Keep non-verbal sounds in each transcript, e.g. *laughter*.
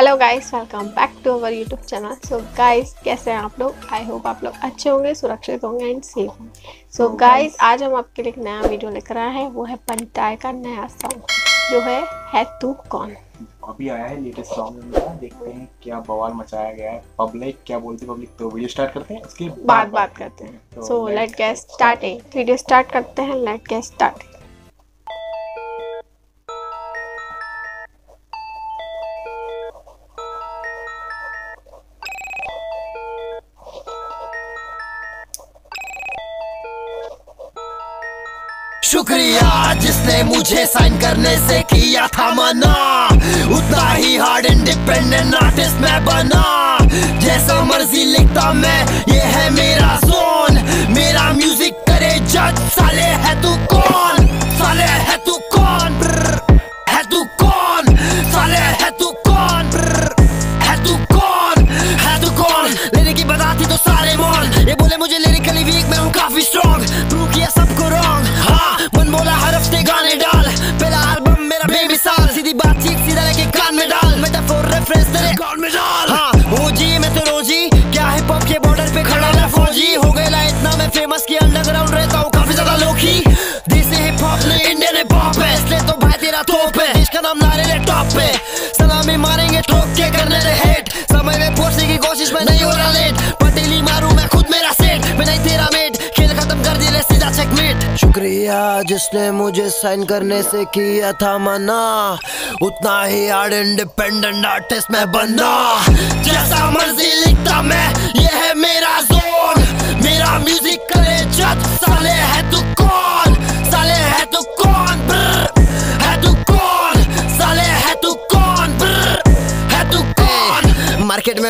Guys welcome back to our YouTube channel so guys कैसे हैं आप लोग? आई होप आप लोग अच्छे होंगे सुरक्षित होंगे एंड सेफ़ होंगे. सो गाइस आज हम आपके लिए एक नया वीडियो लेकर आए हैं. वो है पंटाय का नया सॉन्ग जो है है तू कौन? अभी आया है लेटेस्ट सॉन्ग उनका देखते हैं क्या बवाल मचाया गया है. पब्लिक क्या बोलती है पब्लिक तो वीडियो स्टार्ट करते हैं उसके बाद बात करते हैं. So let get starting video start करते हैं लेट गेट स्टार्ट शुक्रिया जिसने मुझे साइन करने से किया था मना। उतना ही हार्ड इंडिपेंडेंट आर्टिस्ट मैं बना। जैसा मर्ज़ी लिखता मैं, ये है मेरा जोन मेरा म्यूज़िक करे जज साले है तू कौन? साले है तू कौन? है तू कौन? साले है तू कौन? है तू कौन? है तू कौन? लेने की बताती तो सारे मॉल ये बोले मुझे लिरिकली वीक मैं हूँ काफ़ी स्ट्रॉन्ग टॉप पे। सलामी मारेंगे, ठोक के करने दे हेट समय में पहुँचने की कोशिश में नहीं हो रहा लेट पटेली मारू मैं खुद मेरा सेट मैं नहीं तेरा मेट खेल खत्म कर दिया सीधा चेकमेट शुक्रिया जिसने मुझे साइन करने से किया था मना। उतना ही हार्ड इंडिपेंडेंट आर्टिस्ट मैं बनना जैसा मर्ज़ी लिखता मैं, ये है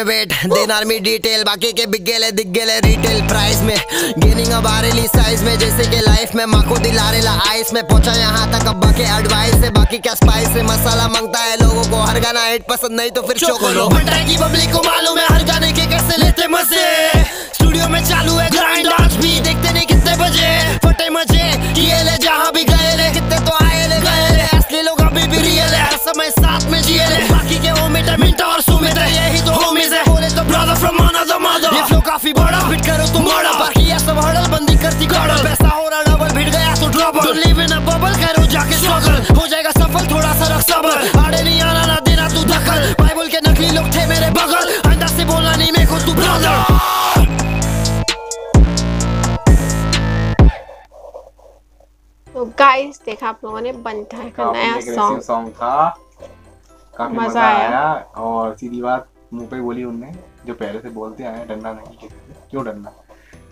में वेट देन आर्मी डिटेल बाकी के बिक गेले दिख गेले रिटेल प्राइस में। गेनिंग अब आ रही साइज़ में जैसे कि लाइफ में माँ को दिला रेला आइस में। पहुँचा यहाँ तक अब्बा के एडवाइस से बाकी क्या स्पाइस से मसाला माँगता है लोगों को हर गाना हिट पसंद नहीं तो फिर चोको भंडारे की पब्लिक को मालूम है हर गाने के कैसे लेते मज़े। स्टूडियो में चालू है ग्राइंड आज भी देखते नहीं कितने बजे। फटे मज़े किए ले जहाँ भी गए ले कितने तो आए ले गए ले। असली लोग अभी भी रियल है हर समय स्ट्रगल हो जाएगा सफल थोड़ा सा रख सबर आड़े नहीं आना ना देना तू दखल. बाइबल के नकली लोग थे मेरे बगल. आइंदा से बोलना नहीं मेरे को तू ब्रदर तो गाइस देखा आप लोगों ने बनता का नया सॉन्ग सॉन्ग था। काफ़ी मज़ा मज़ा आया। आया। और सीधी बात मुँह पे बोली उनने जो पहले से बोलते आए हैं, डरना नहीं किसी से क्यों डरना?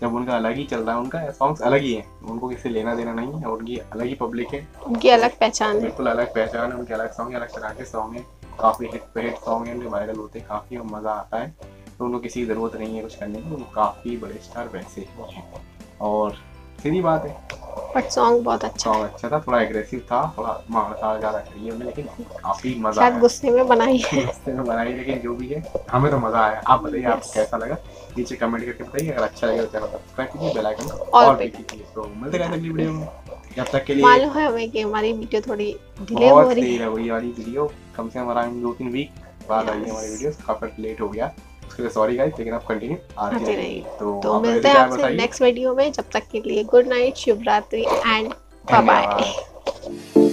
जब उनका अलग ही चल रहा है उनका सॉन्ग्स अलग ही है। उनको किसी लेना देना नहीं है उनकी अलग ही पब्लिक है। उनकी अलग पहचान है। बिल्कुल अलग पहचान है उनके अलग सॉन्ग है अलग तरह के सॉन्ग है। काफ़ी हिट पे हिट सॉन्ग है उनके वायरल होते हैं काफ़ी मज़ा आता है। तो उनको किसी की ज़रूरत नहीं है कुछ करने की वो काफ़ी बड़े स्टार वैसे ही हैं। और सीधी बात है बट सॉन्ग बहुत अच्छा सॉन्ग अच्छा था थोड़ा एग्रेसिव था थोड़ा ज़्यादा करी है लेकिन काफ़ी मज़ा शायद गुस्से में बनाई है। *laughs* गुस्से में बनाई लेकिन जो भी है हमें तो मज़ा आया। आप बताइए आपको कैसा लगा? नीचे कमेंट करके बताइए अगर अच्छा लगे तो चैनल सब्सक्राइब कीजिए बेल आइकन और भी कीजिए। तो मिलते हैं अगली वीडियो में। जब तक के लिए मालूम है हमें कि हमारी वीडियो थोड़ी डिले हो रही है। वही वाली वीडियो कम से कम अराउंड दो तीन वीक बाद आई है हमारी वीडियो काफ़ी लेट हो गया। उसके लिए सॉरी गाइस लेकिन आप कंटिन्यू आती रहिए तो तो मिलते हैं आपसे नेक्स्ट वीडियो में जब तक के लिए गुड नाइट शुभ रात्रि एंड बाय बाय